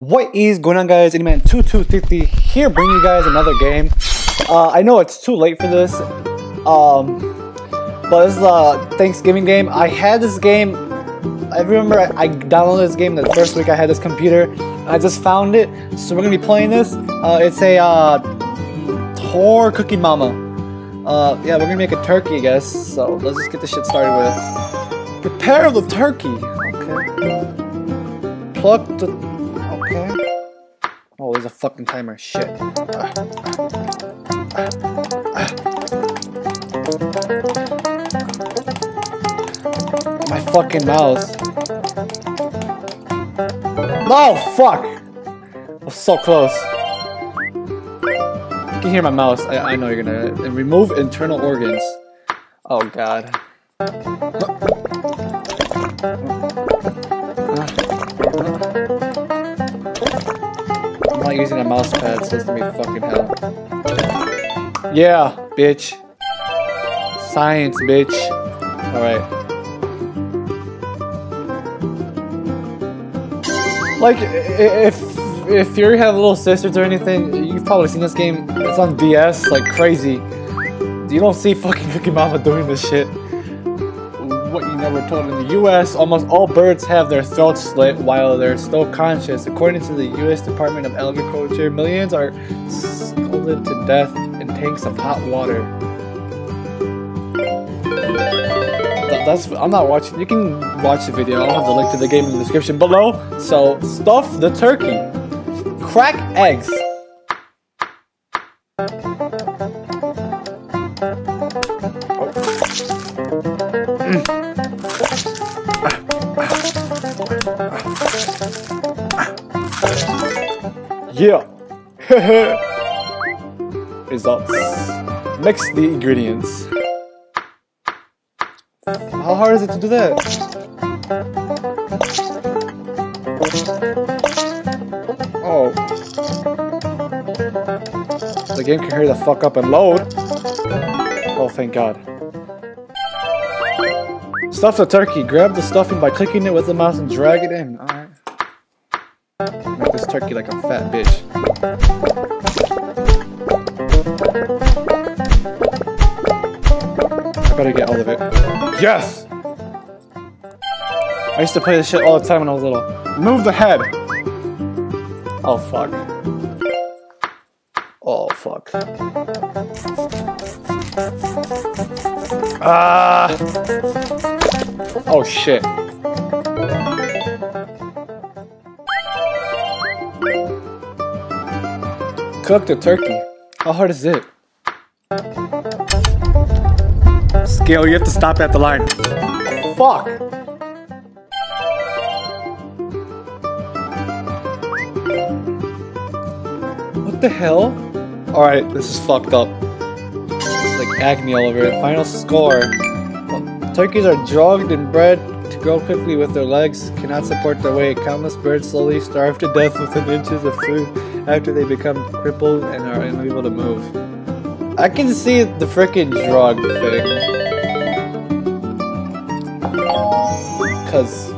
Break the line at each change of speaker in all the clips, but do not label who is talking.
What is going on guys, Anyman2250 here bringing you guys another game. Uh, I know it's too late for this, um, but this is a Thanksgiving game. I had this game, I remember I, I downloaded this game the first week I had this computer, I just found it, so we're going to be playing this. Uh, it's a uh, Tor Cooking Mama. Uh, yeah, we're going to make a turkey I guess, so let's just get this shit started with. Prepare the turkey, okay. Pluck the. Oh, there's a fucking timer. Shit. My fucking mouse. No, fuck! I was so close. You can hear my mouse. I, I know you're gonna. Remove internal organs. Oh god not using a mouse pad, so it's gonna be fucking hell. Yeah, bitch. Science, bitch. Alright. Like, if if you have little sisters or anything, you've probably seen this game. It's on DS, like crazy. You don't see fucking Cooking Mama doing this shit what you never told. In the U.S., almost all birds have their throats slit while they're still conscious. According to the U.S. Department of Agriculture, millions are scalded to death in tanks of hot water. That's I'm not watching. You can watch the video. I'll have the link to the game in the description below. So stuff the turkey. Crack eggs. Mm. Yeah. Results. Mix the ingredients. How hard is it to do that? Oh. The game can hurry the fuck up and load. Oh, thank god. Stuff the turkey. Grab the stuffing by clicking it with the mouse and drag it in. Alright. Make this turkey like a fat bitch. I better get all of it. Yes! I used to play this shit all the time when I was little. Move the head! Oh, fuck. Oh, fuck. Ah! Oh, shit. Cook the turkey. How hard is it? Scale, you have to stop at the line. Fuck! What the hell? Alright, this is fucked up. Like acne all over it. Final score. Well, turkeys are drugged and bred to grow quickly with their legs, cannot support their weight. Countless birds slowly starve to death within inches of food after they become crippled and are unable to move. I can see the freaking drug thing. Because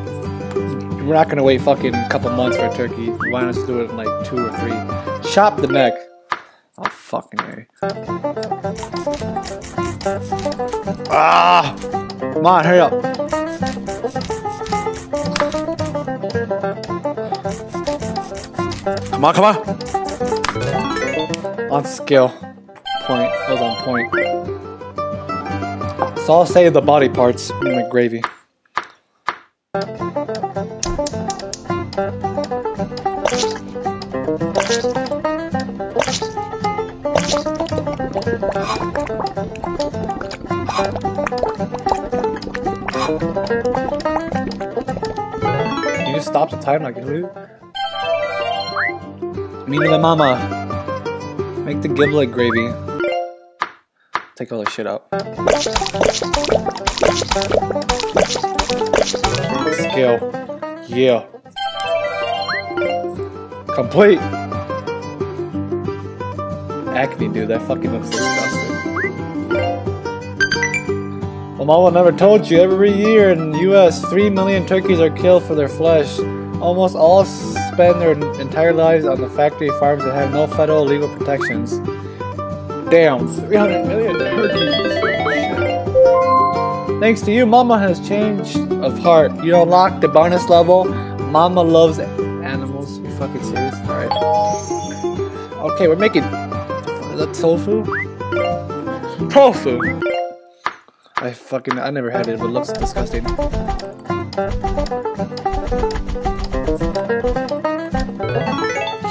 we're not gonna wait fucking a couple months for a turkey. Why not just do it in like two or three? Chop the neck. Oh, fucking A. Ah! Come on, hurry up. Come on, come on! On skill. Point. That was on point. So I'll save the body parts in my gravy. You just stop the time like you me the mama. Make the giblet gravy. Take all the shit out. Skill. Yeah. Complete! Acne, dude. That fucking looks disgusting. Mama never told you. Every year in the U.S., 3 million turkeys are killed for their flesh. Almost all spend their entire lives on the factory farms that have no federal legal protections. Damn, 300 million turkeys. Thanks to you, Mama has changed of heart. You unlock the bonus level. Mama loves animals. You fucking serious? Alright. Okay, we're making the tofu. Tofu. I fucking I never had it, but it looks disgusting.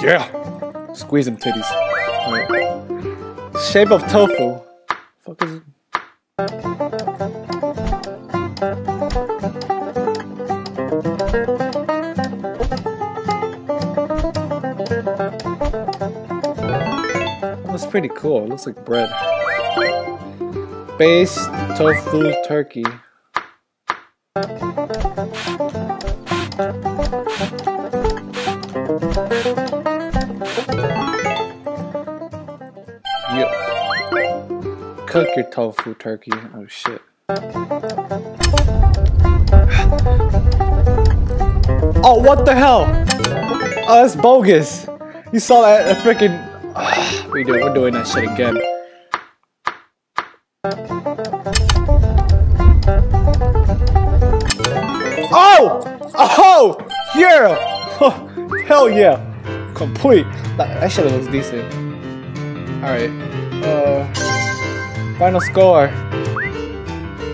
Yeah. Squeeze them titties. Alright. Shape of tofu. Fuck is That's pretty cool. It looks like bread. Base tofu turkey. Yep. Cook your tofu turkey. Oh shit. Oh, what the hell? Oh, that's bogus. You saw that, freaking. we do. We're doing that shit again. Oh! Oh! Yeah! Oh, hell yeah! Complete. That, shit looks decent. Alright. Uh, final score.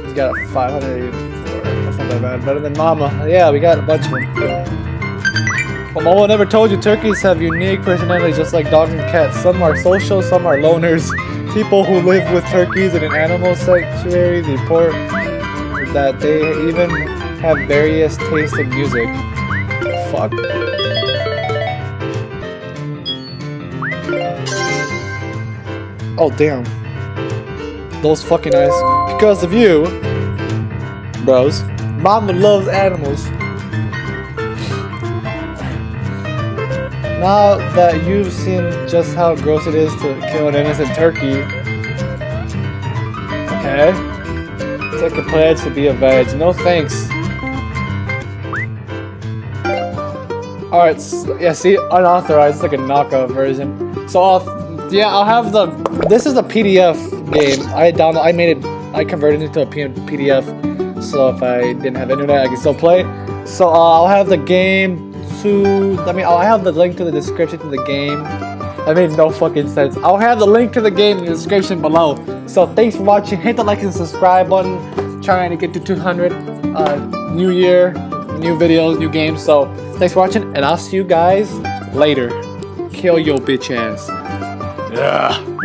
He's got 584. That's not that bad. Better than Mama. Yeah, we got a bunch of them. Well, Mama never told you turkeys have unique personalities just like dogs and cats. Some are social, some are loners. People who live with turkeys in an animal sanctuary report that they even have various tastes in music. Fuck. Oh, damn. Those fucking eyes. Because of you, bros, Mama loves animals. Now that you've seen just how gross it is to kill an innocent turkey, okay? Take a pledge to be a veg. No thanks. Alright, yeah, see, unauthorized, it's like a knockoff version. So, I'll, yeah, I'll have the, this is a PDF game. I download, I made it, I converted it to a PDF, so if I didn't have internet, I can still play. So, uh, I'll have the game to, I mean, I'll have the link to the description to the game. That made no fucking sense. I'll have the link to the game in the description below. So, thanks for watching. Hit the like and subscribe button. Trying to get to 200. Uh, new year, new videos, new games. So, thanks for watching, and I'll see you guys later. Kill your bitch ass. Yeah.